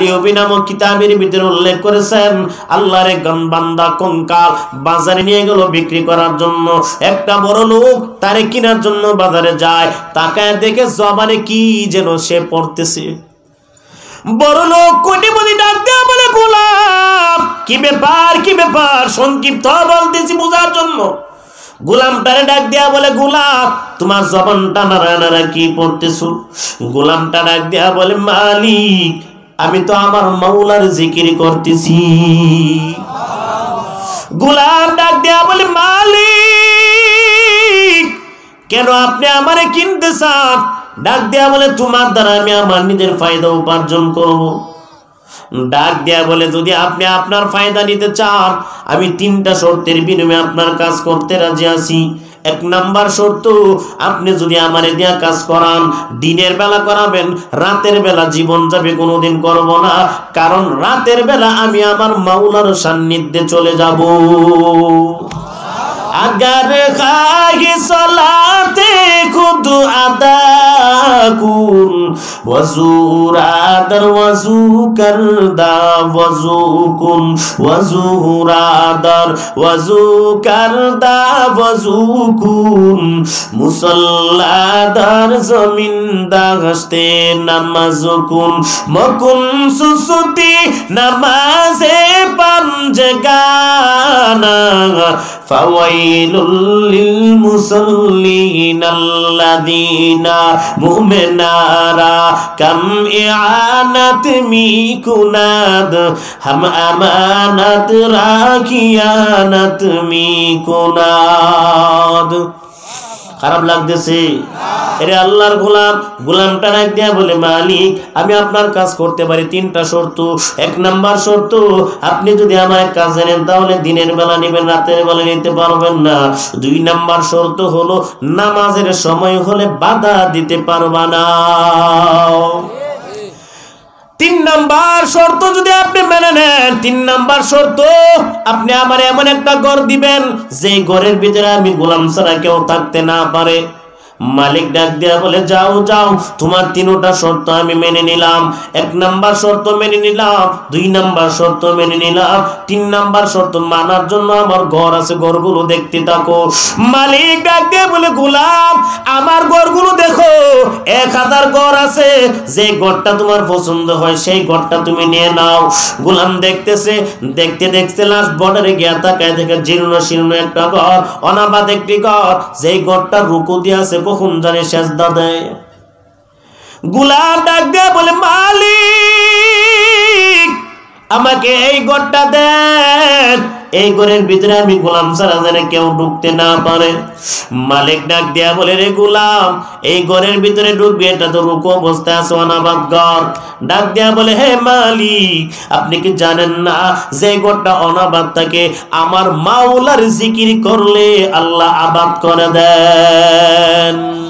আলিয়বি নামক কিতাবের ভিতরে উল্লেখ করেছেন, আল্লাহর একজন বান্দা কঙ্কাল বাজারে নিয়ে গেল বিক্রি করার জন্য। একটা বড় লোক তারে কেনার জন্য বাজারে যায়, তাকায় দেখে জবানে কি যেন সে পড়তেছে। বড় লোক কোটিপতি ডাক দেওয়া বলে, গোলাম, কি ব্যাপার কি ব্যাপার? সংক্ষিপ্ত বলতেছি বোঝার জন্য। গোলাম গোলামটারে ডাক দেয়া বলে, গোলাম, তোমার জবানটা নাড়া নাড়া কি পড়তেছো? গোলামটা ডাক দেয়া বলে, মালিক আমি তো আমার মাওলার জিকির করতেছি। গোলাম ডাক দেয়া বলে, মালিক, কেন আপনি আমারে কিনতে চান? ডাক দেয়া বলে, তোমার দ্বারা আমি আমার নিজের ফায়দা উপার্জন করব। ডাক দেয়া বলে, যদি আপনি আপনার ফায়দা নিতে চান, আমি তিনটা শর্তের বিনিময়ে আপনার কাজ করতে রাজি আছি। এক নাম্বার শর্ত, আপনি যদি আমার দিয়া কাজ করান, দিনের বেলা করাবেন, রাতের বেলা জীবন যাবে, কোনোদিন করব না। কারণ রাতের বেলা আমি আমার মাউলার সান্নিধ্যে চলে যাব। আগার খাহি সলাতে খুদ আদাকুন ওযু রাদার ওযু করদা ওযু কুন। ওযু রাদার ওযু করদা ওযু কুন। মুসাল্লাদার জমিন দাগস্তে মকুন সুসুতি নামাজে পাম গানা ফাওয়াই লিল মুসাল্লিন আল্লাযীনা মুমিনারা কাম ইআনাত মিকুনাদ হাম আমানাত রাখিয়ানাত মিকুনাদ খারাপ লাগতেছে। এরে আল্লাহর গোলাম, গোলামটা ডাক দিয়া বলে, মালিক, আমি আপনার কাজ করতে পারি তিনটা শর্ত। এক নাম্বার শর্ত, আপনি যদি আমার কাজ নেন, তাহলে দিনের বেলা নেবেন, রাতের বেলা নিতে পারবেন না। দুই নাম্বার শর্ত হলো, নামাজের সময় হলে বাধা দিতে পারবা না। তিন নাম্বার শর্ত যদি আপনি মেনে নেন, তিন নাম্বার শর্ত, আপনি আমার এমন একটা ঘর দিবেন যে ঘরের ভিতরে আমি গোলাম ছাড়া কেউ থাকতে না পারে। মালিক ডাক দেয়া বলে, যাও যাও, তোমার তিনোটা শর্ত আমি মেনে নিলাম। এক নাম্বার শর্ত মেনে নিলাম, দুই নাম্বার শর্ত মেনে নিলাম, তিন নাম্বার শর্ত মানার জন্য আমার ঘর আছে, ঘরগুলো দেখতে থাকো। মালিক ডাক দিয়ে বলে, গোলাম, আমার ঘরগুলো দেখো, এক হাজার ঘর আছে, যে ঘরটা তোমার পছন্দ হয়, সেই ঘরটা তুমি নিয়ে নাও। গোলাম দেখতেছে, দেখতে দেখতে লাস্ট বর্ডারে গিয়া তাকায় দেখে, জীর্ণ শীর্ণ একটা ঘর, অনাবাদ একটি ঘর, যেই ঘরটা রুকু দিয়ে আছে কখন জানে সেজদা দেয়। গোলাম ডাক দিয়ে বলে মালিক আমাকে এই ঘরটা দেন। এই ঘরের ভিতরে আমি গোলাম ছাড়া যেন কেউ ঢুকতে না পারে। মালিক ডাক দিয়া বলে, রে গোলাম, এই ঘরের ভিতরে ঢুকবে, এটা তো রুকু অবস্থায় আছে অনাবাদ ঘর। ডাক দিয়া বলে, হে মালিক, আপনি কি জানেন না যে ঘরটা অনাবাদ থাকে? আমার মাওলার জিকির করলে আল্লাহ আবাদ করে দেন।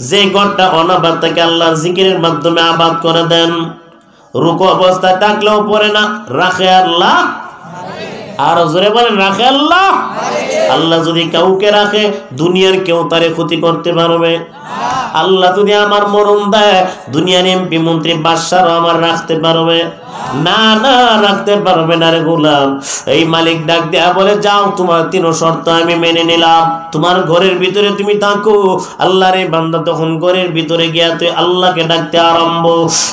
যে ঘরটা অনাবাদ তাকে আল্লাহর জিকিরের মাধ্যমে আবাদ করে দেন। রুকু অবস্থায় থাকলেও পরে না। রাখে আল্লাহ? আর জোরে বলেন, রাখে আল্লাহ? আল্লাহ যদি কাউকে রাখে, দুনিয়ার কেউ তারে ক্ষতি করতে পারবে। আল্লাহ যদি আমার মরণ দেয়, দুনিয়ার এমপি, মন্ত্রী বাদশারও আমার রাখতে পারবে। না না, রাখতে পারবে না রে গোলাম। এই মালিক ডাক দেয়া বলে, যাও, তোমার তিন শর্ত আমি মেনে নিলাম। তোমার ঘরের ভিতরে তুমি থাকো। আল্লাহর এই বান্দা তখন ঘরের ভিতরে গিয়া তুই আল্লাহকে ডাকতে আরম্ভ।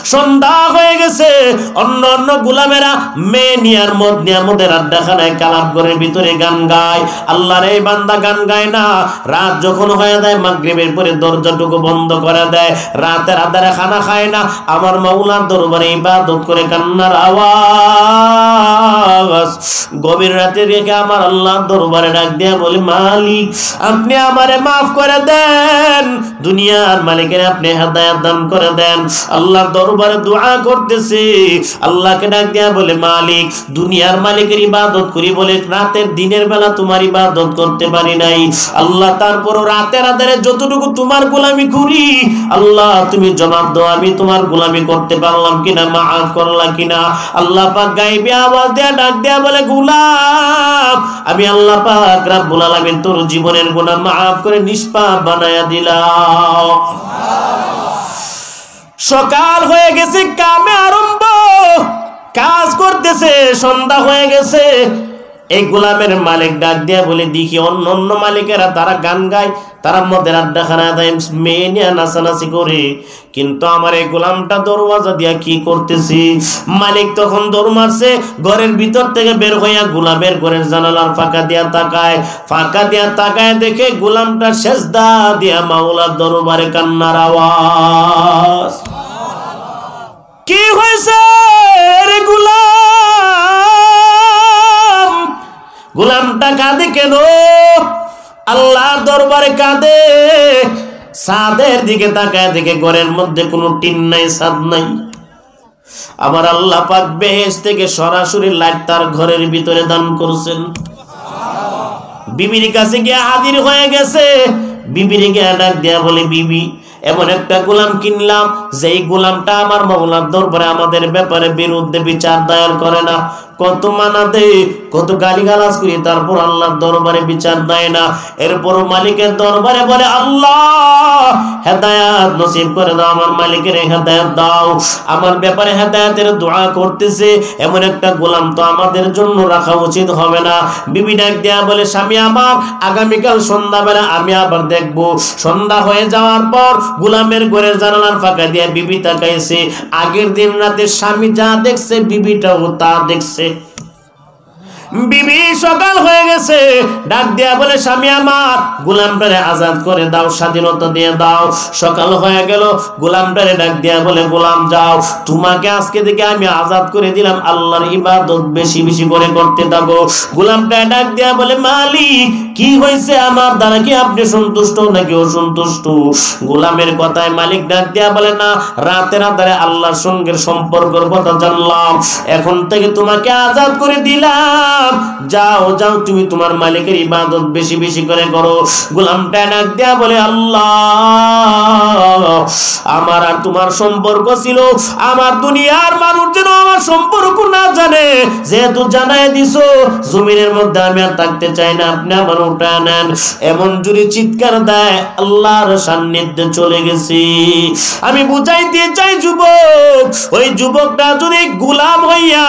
সন্ধ্যা হয়ে গেছে। অন্য অন্য গোলামেরা মেয়ে নিয়ার মদ নিয়ার মধ্যে রাড্ডাখানায় কালাপ ঘরের ভিতরে গান গায়। আল্লাহর এই বান্দা গান গায় না। রাত যখন হয়ে যায়, মাগরিবের পরে দরজাটুকু বন্ধ করে দেয়। রাতের আধারে খানা খায় না। আমার মাওলার দরবারে ইবাদত করে কান্নার আওয়াজ। গভীর রাতে রেখে আমার আল্লাহ দরবারে ডাক দিয়া বলি, মালিক, আপনি আমারে মাফ করে দেন। দুনিয়ার মালিকের আপনি হেদায়াত দান করে দেন। আল্লাহর দরবারে দোয়া করতেছে। আল্লাহকে ডাক দিয়া বলে, মালিক, দুনিয়ার মালিকের ইবাদত করি বলে রাতের দিনের বেলা তোমার ইবাদত করতে পারি নাই। আল্লাহ, তারপরও রাতের আধারে যতটুকু তোমার গোলামি করি, আল্লাহ, তুমি জবাব দাও, আমি তোমার গোলামি করতে পারলাম কিনা, মাফ করলাম কিনা। আল্লাহ পাক গাইবে আওয়াজ দেয়া, ডাক দেয়া বলে, গুলাম, আমি আল্লাহ পাক রাব্বুল আলামিন তোর জীবনের গুনাহ মাফ করে নিষ্পাপ বানায়া দিলাম। সকাল হয়ে গেছে, কামে আরম্ভ। কাজ করতেছে, সন্ধ্যা হয়ে গেছে। এই গোলামের মালিক ডাক দিয়া বলে, দেখি অন্য অন্য মালিকেরা তারা গান গায়, তারা মদের আড্ডাখানা দেয়, মেয়ে নিয়ে নাচানাচি করে। কিন্তু আমার এই গোলামটা দরওয়াজা দিয়া কি করতেছি? মালিক তখন দৌড় মারছে, ঘরের ভিতর থেকে বের হইয়া গোলামের ঘরের জানালার ফাঁকা দিয়া তাকায়। ফাঁকা দিয়া তাকায় দেখে গোলামটা শেষদা দিয়া মাওলার দরবারে কান্নার আওয়াজ। কি হয়েছে রে গুলাম? গোলামটা কাঁদে কেন? আল্লাহ দরবারে কাঁদে। সাদের দিকে তাকায় দেখে ঘরের মধ্যে কোনো টিন নাই সাদ নাই। আমার আল্লাহ পাক বেহেশ থেকে সরাসরি লাইট তার ঘরের ভিতরে দান করছেন। বিবির কাছে গিয়ে হাজির হয়ে গেছে। বিবির গিয়ে ডাক দেয়া বলে, বিবি, এমন একটা গোলাম কিনলাম, যেই গোলামটা আমার মৌলার দরবারে আমাদের ব্যাপারে বিরুদ্ধে বিচার দায়ের করে না। কত মানা দেয় কত গালি গালাজ করি, তারপর আল্লাহর দরবারে বিচার দেয় না। এরপর মালিকের দরবারে বলে, আল্লাহ, হেদায়াত নসিব করে দাও, আমার মালিকের হেদায়াত দাও। আমার ব্যাপারে হেদায়াতের দোয়া করতেছে, এমন একটা গোলাম তো আমাদের জন্য রাখা উচিত হবে না। বিবি ডাক দেয়া বলে, স্বামী আমার, আগামীকাল সন্ধ্যাবেলা আমি আবার দেখব। সন্ধ্যা হয়ে যাওয়ার পর গোলামের ঘরের জানালার ফাঁকা দিয়ে বিবি তাকাইছে। আগের দিন রাতে স্বামী যা দেখছে, বিবিটাও তা দেখছে। বিবি সকাল হয়ে গেছে। ডাক দিয়া বলে, স্বামী আমার গোলামটারে আজাদ করে দাও, স্বাধীনতা দিয়ে দাও। সকাল হয়ে গেল গোলামটারে ডাক দিয়া বলে, গোলাম, যাও। তোমাকে আজকে থেকে আমি আজাদ করে দিলাম, আল্লাহর ইবাদত বেশি বেশি করে করতে থাকো। গোলামটা ডাক দিয়া বলে, মালিক, কি হয়েছে আমার দ্বারা? কি আপনি সন্তুষ্ট নাকি অসন্তুষ্ট? গোলামের কথায় মালিক ডাক দিয়া বলে, না, রাতের আধারে আল্লাহর সঙ্গে সম্পর্কের কথা জানলাম। এখন থেকে তোমাকে আজাদ করে দিলাম। যাও যাও, তুমি তোমার মালিকের ইবাদত বেশি বেশি করে করো। গোলামটা ডাক দেয়া বলে, আল্লাহ, আমার আর তোমার সম্পর্ক ছিল, আমার দুনিয়ার মানুষ যেন আমার সম্পর্ক না জানে। যেহেতু জানাই দিছো, জমিনের মধ্যে আমি আর থাকতে চাই না, আপনি আমার উঠা নেন। এমন জুড়ে চিৎকার দেয়, আল্লাহর সান্নিধ্যে চলে গেছি। আমি বুঝাইতে চাই, যুবক, ওই যুবকটা যদি গোলাম হইয়া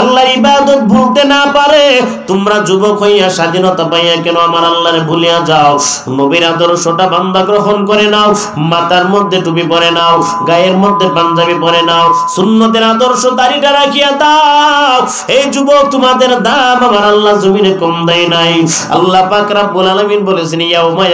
আল্লাহ ইবাদত ভুলতে না পারে তোমরা যুবক হইয়া স্বাধীনতা পাইয়া কেন আমার আল্লাহরে ভুলিয়া যাও? নবীর আদর্শটা বান্দা গ্রহণ করে নাও মাথার মধ্যে টুপি পরে নাও, গায়ের মধ্যে পাঞ্জাবি পরে নাও, সুন্নতের আদর্শ দাড়িটা রাখিয়া দাও। এই যুবক, তোমাদের দাম আমার আল্লাহ জমিনে কম দেয় নাই। আল্লাহ পাক রাব্বুল বলেছেন, ইয়াউমা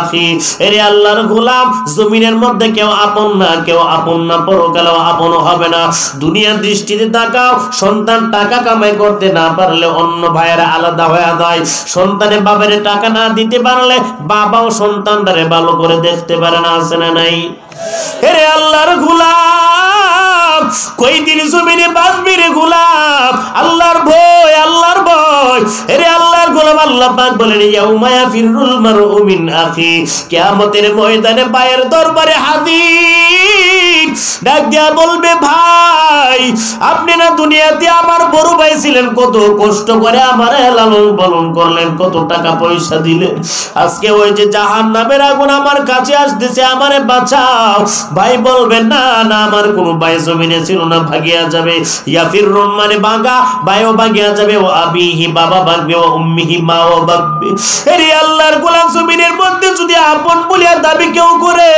আখি। এরে আল্লাহর গোলাম, জমিনের মধ্যে কেউ আপন না, কেউ আপন না, পরকালেও আপন হবে না। দুনিয়ার দৃষ্টিতে তাকাও, সন্তান টাকা কামাই করতে না পারলে অন্য ভাইয়েরা আলাদা হয়ে যায়। সন্তানে বাবারে টাকা না দিতে পারলে বাবাও সন্তানটারে ভালো করে দেখতে পারে না, আছে না নাই? হেরে আল্লাহর গোলাম কই দিন জমিনে বাঁচবি রে গোলাম, আল্লাহর ভয় আল্লাহর ভয়। হেরে আল্লাহর গোলাম, আল্লাহ পাক বলেন, ইয়াউমা ইয়াফিরুল মারউ মিন আখি কিয়ামতের ময়দানে পায়ের দরবারে হাজির। ডাক দিয়া বলবে, ভাই আপনি না দুনিয়াতে আমার বড় ভাই ছিলেন, কত কষ্ট করে আমার লালন পালন করলেন, কত টাকা পয়সা দিলেন। আজকে ওই যে জাহান নামের আগুন আমার কাছে আসতেছে, আমারে বাঁচাও। ভাই বলবেন, না না, আমার কোনো ভাই জমিনে ছিল না, ভাগিয়া যাবে। ইয়াফির রুম মানে বাগা ভাইও ভাগিয়া যাবে, ও আবিহি বাবা ভাগবে, ও উম্মিহি মাও ভাগবে। এরে আল্লাহর গোলাম জমিনের মধ্যে যদি আপন বলিয়া দাবি কেউ করে,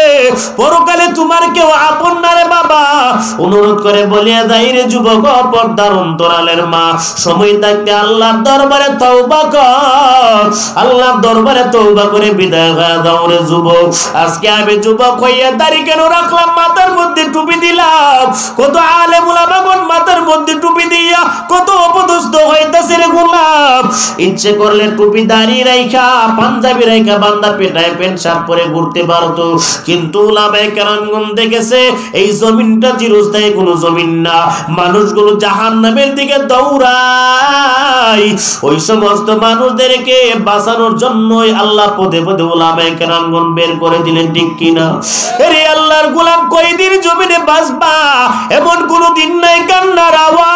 পরকালে তোমার কেউ আপন না রে অনুরোধ করে বলিয়া দাই রে যুবক, পর্দার অন্তরালের মা, সময় থাকতে আল্লাহর দরবারে তওবা কর। আল্লাহর দরবারে তওবা করে বিদায় হয়ে দাও রে যুবক। আজকে আমি যুবক হইয়া দাড়ি কেন রাখলাম? মাথার মধ্যে টুপি দিলাম। কত আলেম উলামাগণ মাথার মধ্যে টুপি দিয়া কত অপদস্থ হইতাছে রে গোলাম। ইচ্ছে করলে টুপি দাঁড়িয়ে রাইখা, পাঞ্জাবি রাইখা বান্দা পেটায় প্যান্ট, শার্ট পরে ঘুরতে পারতো। কিন্তু উলামায়ে কেরামগণ দেখেছে, এই জমিনটা চিরস্থায়ী কোনো জমিন না। মানুষগুলো জাহান্নামের দিকে দৌড়ায়। ওই সমস্ত মানুষদেরকে বাঁচানোর জন্যই আল্লাহ পদে পদে ওলামায়ে কেরামগণ বের করে দিলেন, ঠিক কিনা? এরে আল্লাহর গোলাম কয়দিন জমিনে বাঁচবা? এমন কোনো দিন নাই কান্নার আওয়াজ।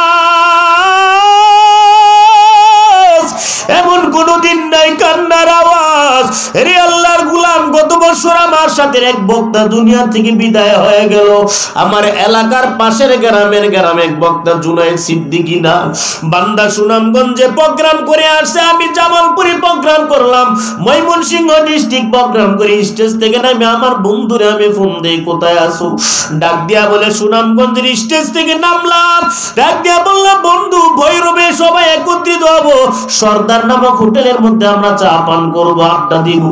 এমন কোনো দিন নাই কান্নার আওয়াজ। রে আল্লাহর গুলাম, গত বছর আমার সাথে এক বক্তা দুনিয়া থেকে বিদায় হয়ে গেল। আমার এলাকার পাশের গ্রামের গ্রামে এক বক্তা জুনাই সিদ্দিকি না। বান্দা সুনামগঞ্জে প্রোগ্রাম করে আসছে, আমি জামালপুরে প্রোগ্রাম করলাম। ময়মনসিংহ ডিস্ট্রিক্ট প্রোগ্রাম করে স্টেজ থেকে নামে আমার বন্ধুরে আমি ফোন দেই, কোথায় আসো ডাক দিয়া বলে, সুনামগঞ্জের স্টেজ থেকে নামলাম। ডাক দিয়া বললাম, বন্ধু, ভৈরবে সবাই একত্রিত হব। সর্দার নামক হোটেলের মধ্যে আমরা চা পান করব, আড্ডা দিব।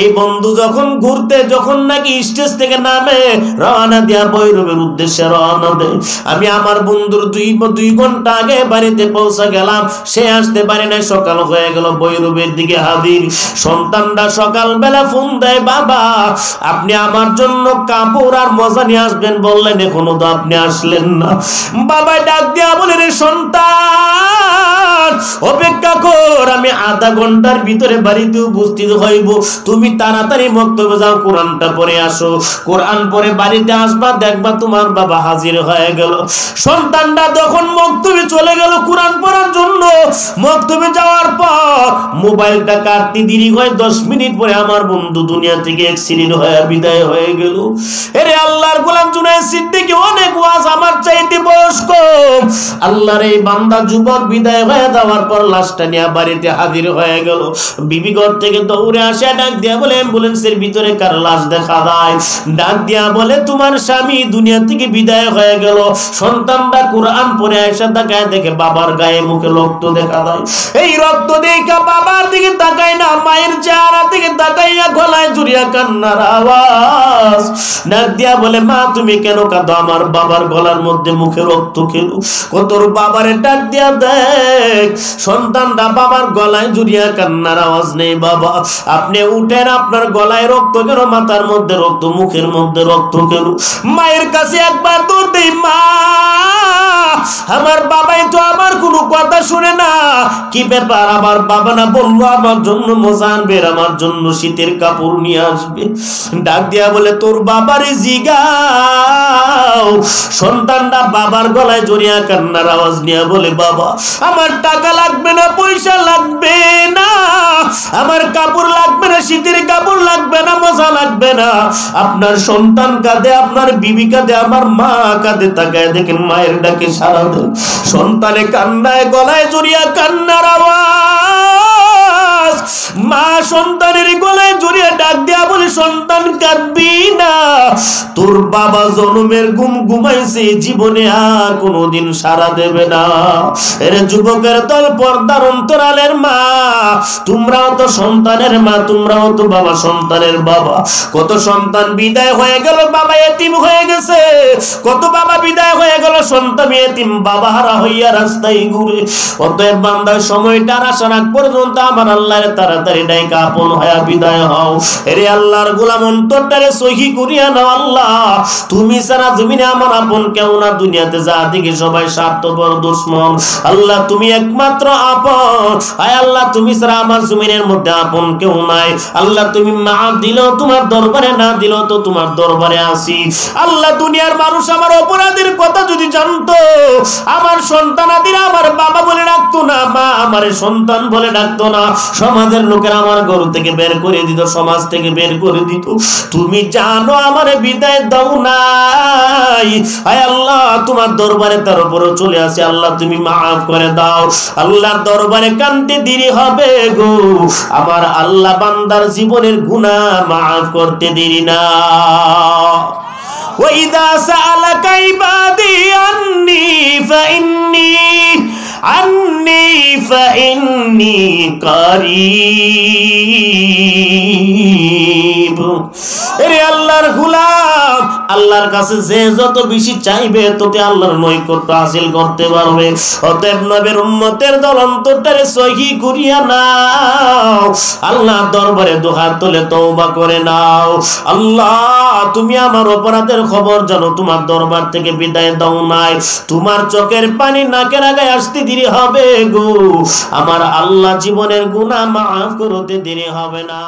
এই বন্ধু যখন ঘুরতে, যখন নাকি স্টেজ থেকে নামে, রওনা দিয়া ভৈরবের উদ্দেশ্যে রওনা দেয়। আমি আমার বন্ধুর দুই দুই ঘণ্টা আগে বাড়িতে পৌঁছে গেলাম। সে আসতে পারে নাই, সকাল হয়ে গেল ভৈরবের দিকে হাজির। সন্তানরা সকালবেলা ফোন দেয়, বাবা, আপনি আমার জন্য কাপড় আর মজা নিয়ে আসবেন। বললেন, এখনও তো আপনি আসলেন না। বাবা ডাক দিয়া বলে, রে সন্তান! অপেক্ষা কর, আমি আধা ঘণ্টার ভিতরে বাড়িতে উপস্থিত হইব। তুমি তাড়াতাড়ি বক্তব্য যাও কোরআনটা পরে আসো। কোরআন পরে বাড়িতে আসবা, দেখবা তোমার বাবা হাজির হয়ে গেল। সন্তানটা যখন মক্তবে চলে গেল কোরআন পড়ার জন্য। মক্তবে যাওয়ার পর মোবাইলটা কাটতে দেরি হয়, দশ মিনিট পরে আমার বন্ধু দুনিয়া থেকে এক্সিডেন্ট হয়ে বিদায় হয়ে গেল। এরে আল্লাহর গোলাম জুনাই সিদ্দিকী, অনেক ওয়াজ আমার চাইতে বয়স কম আল্লাহর এই বান্দা যুবক বিদায় হয়ে যাওয়ার পর লাশটা নিয়ে বাড়িতে হাজির হয়ে গেল। বিবি ঘর থেকে দৌড়ে আসে, ডাক দিয়া বলে, অ্যাম্বুলেন্সের ভিতরে কার লাশ দেখা দেয় ডাক দিয়া বলে, তোমার স্বামী দুনিয়া থেকে বিদায় হয়ে গেল। সন্তানরা কোরআন পরে এসে তাকায় দেখে বাবার গায়ে মুখে রক্ত দেখা দেয় এই রক্ত দেখা বাবার দিকে তাকায় না, মায়ের চেহারা দিকে তাকাইয়া গলায় জুড়িয়া কান্নার আওয়াজ। ডাক দিয়া বলে, মা, তুমি কেন কাঁদো? আমার বাবার গলার মধ্যে মুখে রক্ত খেলো কতর বাবারে ডাক দিয়া দেখ বাবার গলায় জুড়িয়া কান্নার আওয়াজ নেই বাবা। আপনি উঠেন, আপনার গলায় রক্ত কেন? মাথার মধ্যে রক্ত, মুখের মধ্যে রক্ত কেন? মায়ের কাছে একবার দৌড় দেই, মা! আমার বাবাই তো আমার কোনো কথা শুনে না। কি ব্যাপার? আমার বাবা না বলল, আমার জন্য মজা আনবে আমার জন্য শীতের কাপড় নিয়ে আসবে। ডাক দিয়া বলে, তোর বাবারে জিগাও। সন্তানটা বাবার গলায় জড়িয়া কান্নার আওয়াজ নিয়ে বলে, বাবা, আমার টাকা লাগবে না, পয়সা লাগবে না। আমার কাপড় লাগবে না শীতের কাপড় লাগবে না, মজা লাগবে না। আপনার সন্তান কাঁদে, আপনার বিবি কাঁদে, আমার মা কাঁদে, তাকায় দেখেন মায়ের ডাকে সারা সন্তানে কান্নায়, গলায় জড়িয়া কান্নার আওয়াজ। মা সন্তানের জড়িয়ে ডাক দেয়া বলে, সন্তান কাঁদবি না। তোর বাবা ঘুম ঘুমাইছে, জীবনে আর কোনোদিন সারা দেবে না। এর যুবকের পর্দার অন্তরালের মা, তোমরাও তো সন্তানের মা, তোমরাও তো বাবা সন্তানের বাবা। কত সন্তান বিদায় হয়ে গেল, বাবা এতিম হয়ে গেছে। কত বাবা বিদায় হয়ে গেল, সন্তান এতিম, বাবা হারা হইয়া রাস্তায় ঘুরে। অতএব বান্দার সময়টা আসার আগ পর্যন্ত আমার আল্লাহর তাড়াতাড়ি ডাইকা আপন হয়া বিদায় হও। এরে আল্লাহর গোলাম অন্তরটারে সহি করিয়া নাও আল্লাহ। তুমি সারা জমিনে আমার আপন কেউ না, দুনিয়াতে যা দিকে সবাই স্বার্থপর দুশ্মন। আল্লাহ, তুমি একমাত্র আপন। আয় আল্লাহ, তুমি সারা আমার জমিনের মধ্যে আপন কেউ নাই। আল্লাহ, তুমি মা দিলেও তোমার দরবারে না দিলেও তো তোমার দরবারে আসি। আল্লাহ, দুনিয়ার মানুষ আমার অপরাধের কথা যদি জানতো, আমার সন্তানাদিরা আমার বাবা বলে ডাকতো না, মা আমার সন্তান বলে ডাকতো না। সমাজের লোকেরা আমার ঘর থেকে বের করে দিত সমাজ থেকে বের করে দিত তুমি জানো আমার বিদায় দাও নাই আয় আল্লাহ তোমার দরবারে তার উপরে চলে আসে আল্লাহ তুমি মাফ করে দাও আল্লাহর দরবারে কান্তি দেরি হবে গো আমার আল্লাহ বান্দার জীবনের গুনাহ মাফ করতে দেরি না وإذا سألك عبادي عني فإني عني فإني قريب এরে আল্লাহর গুলাম আল্লাহর কাছে যে যত বেশি চাইবে, তোতে আল্লাহর নৈকট্য হাসিল করতে পারবে। অতএব নবের উম্মতের দল অন্তরটারে সহি করিয়া নাও। আল্লাহ দরবারে দুহাত তুলে তওবা করে নাও। আল্লাহ, তুমি আমার অপরাধের খবর জানো, তোমার দরবার থেকে বিদায় দাও নাই। তোমার চোখের পানি নাকের আগে আসতে দেরি হবে গো। আমার আল্লাহ জীবনের গুনাহ মাফ করতে দেরি হবে না।